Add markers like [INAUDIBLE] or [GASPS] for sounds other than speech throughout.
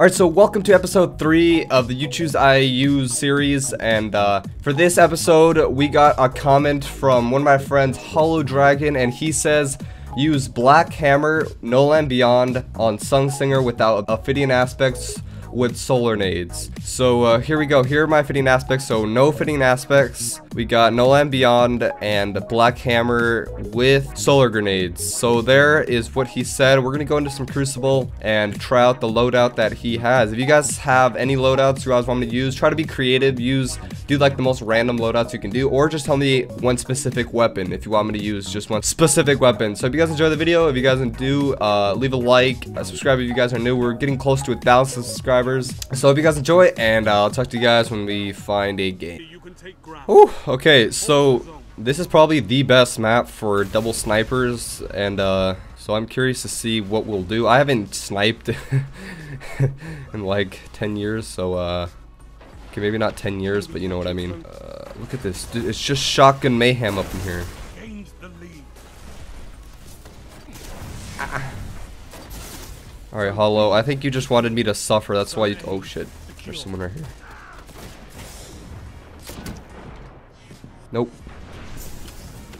Alright, so welcome to episode 3 of the You Choose I Use series, and uh, for this episode, we got a comment from one of my friends, Holo Dragon, and he says, use Black Hammer, No Land Beyond on Sunsinger without Ophidian aspects with solar nades. So uh, here we go. Here are my Ophidian aspects. So no Ophidian aspects. We got No Land Beyond and Black Hammer with solar grenades. So there is what he said. We're going to go into some Crucible and try out the loadout that he has. If you guys have any loadouts you guys want me to use, try to be creative. Use, do like the most random loadouts you can do. Or just tell me one specific weapon if you want me to use just one specific weapon. So if you guys enjoy the video, if you guys do, uh, leave a like, uh, subscribe if you guys are new. We're getting close to a thousand subscribers. So hope you guys enjoy, and uh, I'll talk to you guys when we find a game. Ooh, okay, so this is probably the best map for double snipers, and uh, so I'm curious to see what we'll do. I haven't sniped [LAUGHS] in like 10 years, so uh, okay, maybe not 10 years, but you know what I mean. Uh, look at this, it's just shotgun mayhem up in here. Ah. Alright, Holo. I think you just wanted me to suffer. That's why you... Oh, shit. There's someone right here. Nope.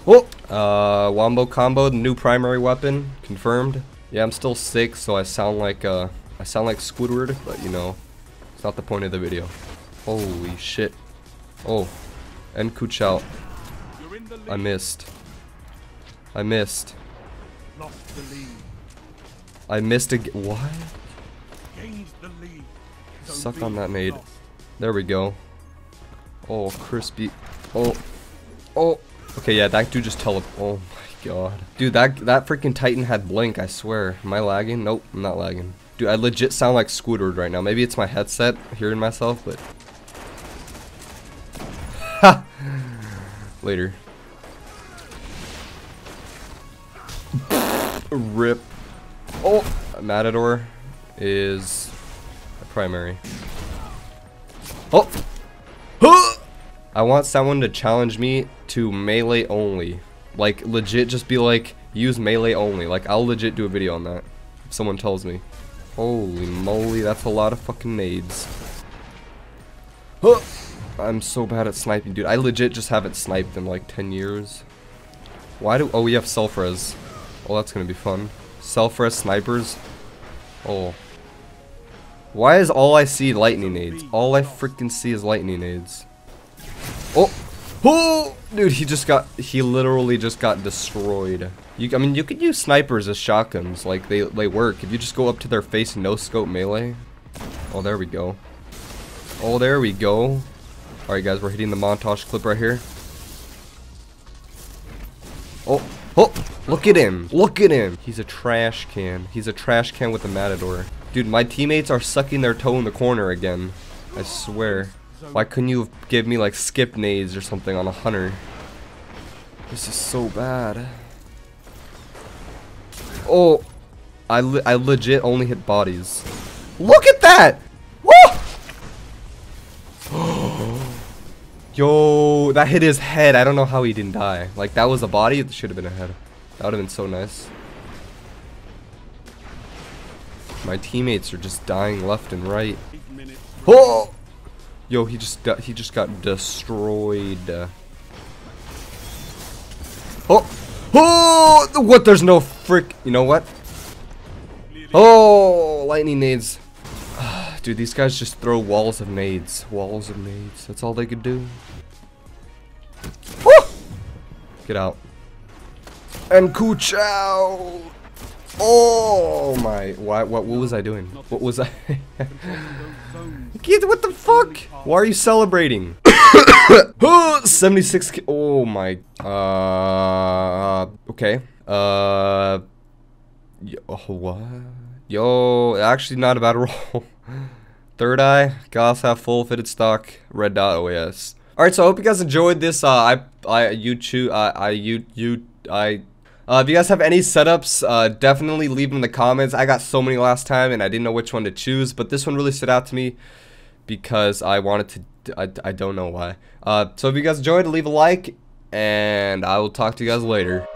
Oh! Uh, Wombo Combo, the new primary weapon. Confirmed. Yeah, I'm still sick, so I sound like, uh... I sound like Squidward, but, you know... It's not the point of the video. Holy shit. Oh. And out. I missed. I missed. Lost the lead. I missed a what? Suck on that nade. There we go. Oh, crispy. Oh. Oh. Okay, yeah, that dude just tele- Oh my god. Dude, that that freaking Titan had blink, I swear. Am I lagging? Nope, I'm not lagging. Dude, I legit sound like Squidward right now. Maybe it's my headset hearing myself, but... [LAUGHS] Later. Rip. Oh! Matador is a primary. Oh! [GASPS] I want someone to challenge me to melee only. Like, legit just be like, use melee only. Like, I'll legit do a video on that. If someone tells me. Holy moly, that's a lot of fucking nades. [GASPS] I'm so bad at sniping, dude. I legit just haven't sniped in like 10 years. Why do- oh, we have self-res. Oh, that's gonna be fun. Self-res snipers. Oh. Why is all I see lightning nades? All I freaking see is lightning nades. Oh! Oh! Dude, he just got, he literally just got destroyed. You, I mean, you could use snipers as shotguns, like, they, they work. If you just go up to their face no-scope melee. Oh, there we go. Oh, there we go. Alright, guys, we're hitting the montage clip right here. Oh, oh! Look at him. Look at him. He's a trash can. He's a trash can with a matador. Dude, my teammates are sucking their toe in the corner again. I swear. Why couldn't you give me like skip nades or something on a hunter? This is so bad. Oh, I, le I legit only hit bodies. Look at that! Yo, that hit his head. I don't know how he didn't die. Like, that was a body? It should have been a head. That would have been so nice. My teammates are just dying left and right. Oh! Yo, he just got he just got destroyed. Oh! Oh! What? There's no frick. You know what? Oh! Lightning nades. Dude, these guys just throw walls of nades. Walls of nades. That's all they could do. Oh! Get out and Cooch out. Oh my! Why? What? What was I doing? What was I? [LAUGHS] Kid, what the fuck? Why are you celebrating? [COUGHS] 76. Oh my. Uh. Okay. Uh. Yo, what? Yo, actually not a bad [LAUGHS] roll. Third eye, Glass Half Full fitted stock, red dot OAS. Alright, so I hope you guys enjoyed this. Uh, I, I, YouTube, I, I, you, you, I, uh, if you guys have any setups, uh, definitely leave them in the comments. I got so many last time and I didn't know which one to choose, but this one really stood out to me because I wanted to, I, I don't know why. Uh, so if you guys enjoyed, leave a like, and I will talk to you guys later.